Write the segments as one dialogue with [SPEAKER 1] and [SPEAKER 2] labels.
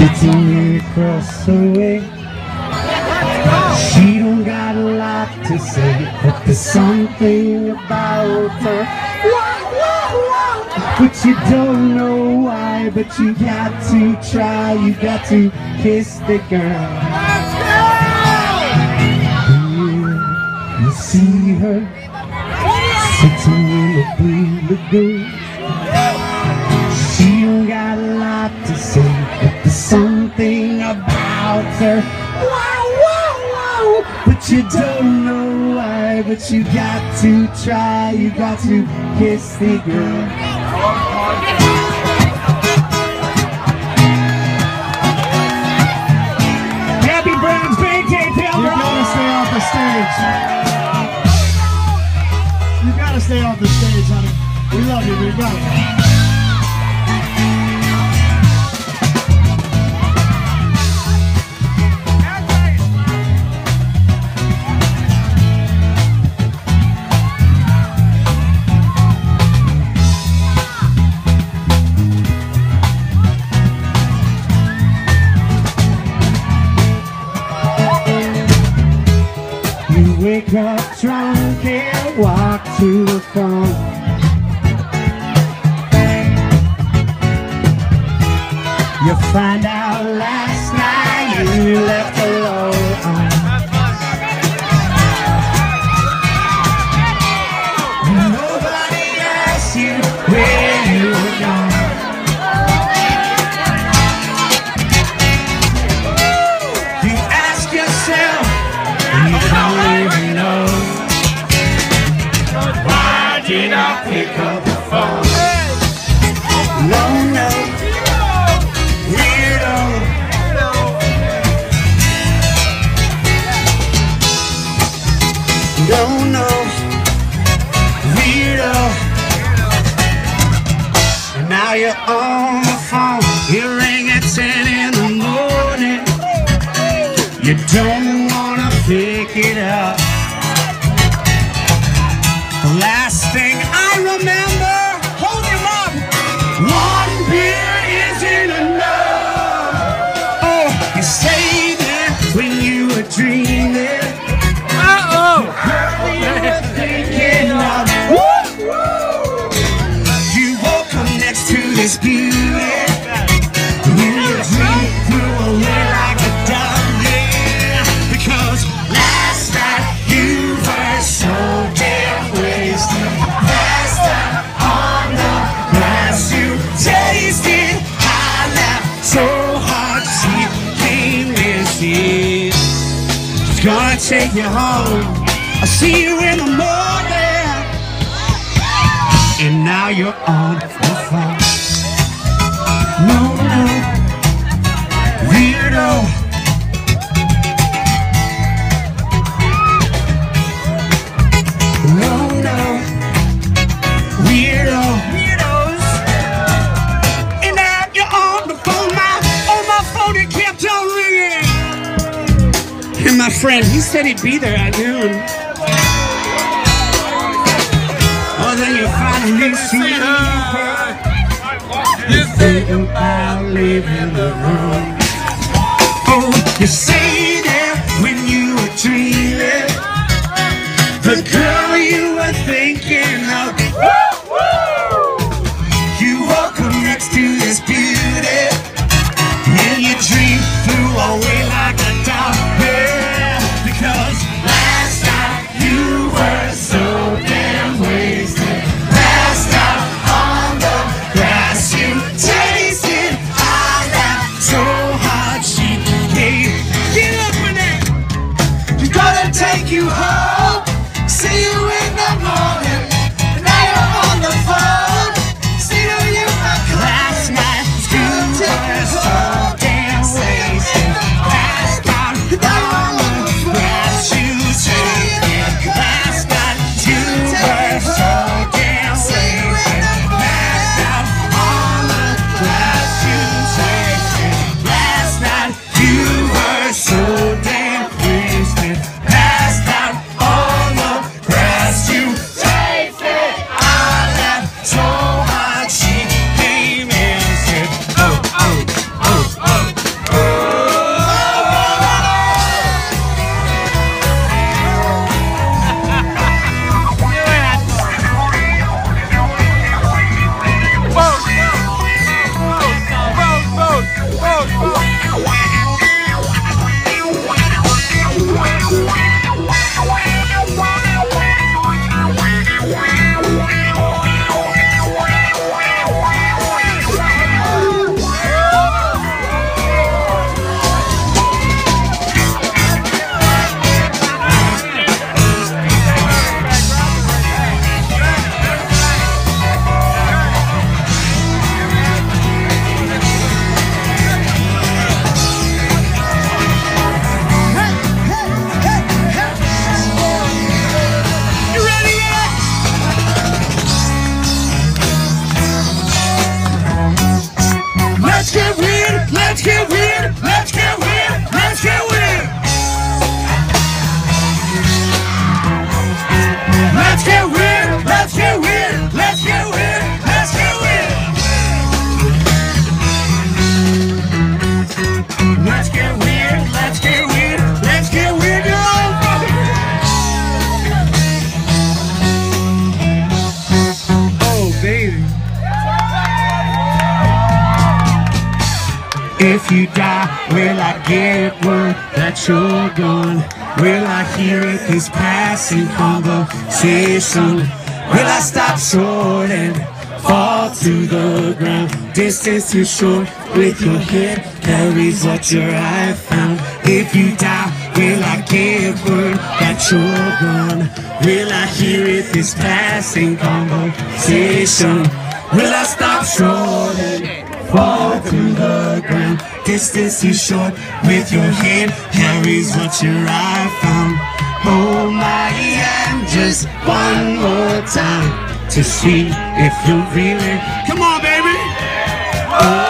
[SPEAKER 1] sitting across the way. She don't got a lot to say, but there's something about her. But you don't know why, but you got to try, you got to kiss the girl. You see her sitting in the blue lagoon. About her. Wow, wow, wow. But you don't know why, but you got to try, you got to kiss the girl. Happy Browns Bank Day, Pale
[SPEAKER 2] You gotta stay off the stage. You gotta stay off the stage, honey. We love you, we got it.
[SPEAKER 1] Wake up drunk and walk to the phone. You find out last night You're on the phone. You ring at 10 in the morning. You don't wanna pick it up. The last thing I remember, hold him up. Gonna take you home. I'll see you in the morning. And now you're on the phone. No, no, weirdo. Friend, he said he'd be there at noon. Oh, then you finally see her. You think about leaving the room. Oh, you say you home. If you die, will I get word that you're gone? Will I hear it this passing conversation? Will I stop short and fall to the ground? Distance too short with your head carries what your eye found. If you die, will I get word that you're gone? Will I hear it this passing conversation? Will I stop short and fall to the ground. Distance too short with your hand carries what your eye found. Hold oh, my hand just one more time to see if you really. Come on, baby. To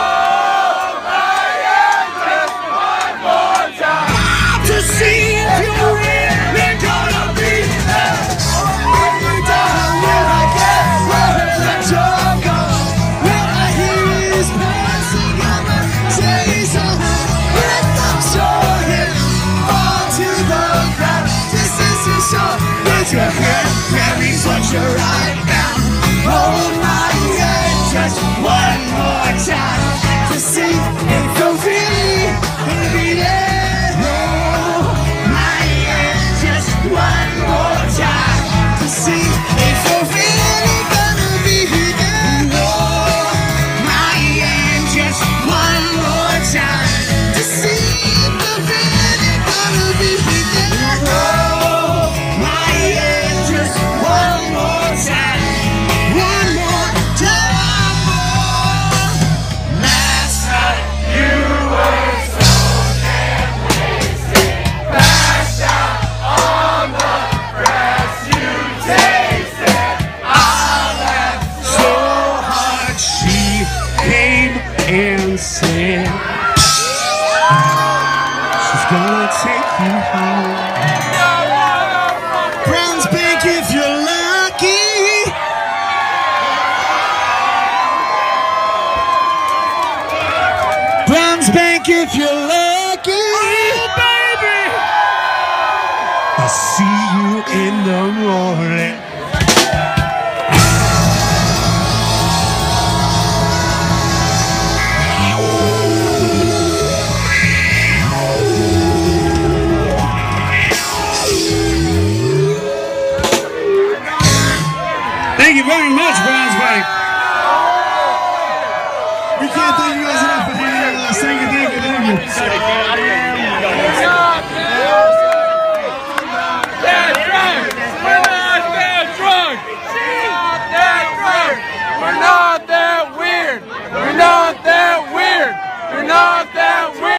[SPEAKER 1] in the morning. Thank you very much, Browns Bank.
[SPEAKER 2] We can't thank you guys enough for hanging out with us. Thank you, thank you, thank you.